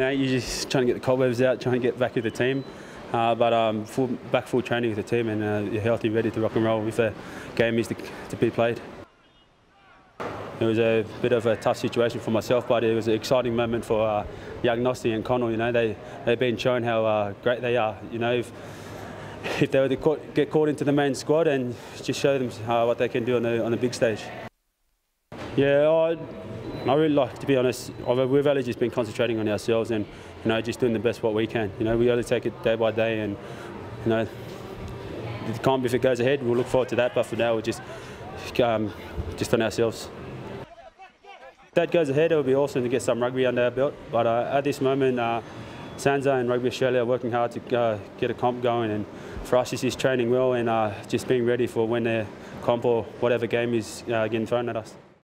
You know, you're just trying to get the cobwebs out, trying to get back with the team. Uh, but um, full, back full training with the team and uh, you're healthy, ready to rock and roll if the game is to, to be played. It was a bit of a tough situation for myself, but it was an exciting moment for uh, Yagnossi and Connal. You know, they they've been shown how uh, great they are. You know, if, if they were to get called into the main squad and just show them uh, what they can do on the on the big stage. Yeah, I, I really like, to be honest, we've only just been concentrating on ourselves and, you know, just doing the best what we can. You know, we only take it day by day and, you know, the comp, if it goes ahead, we'll look forward to that, but for now, we're just, um, just on ourselves. If that goes ahead, it would be awesome to get some rugby under our belt, but uh, at this moment, uh, SANZAAR and Rugby Australia are working hard to uh, get a comp going and for us it's just training well and uh, just being ready for when their comp or whatever game is uh, getting thrown at us.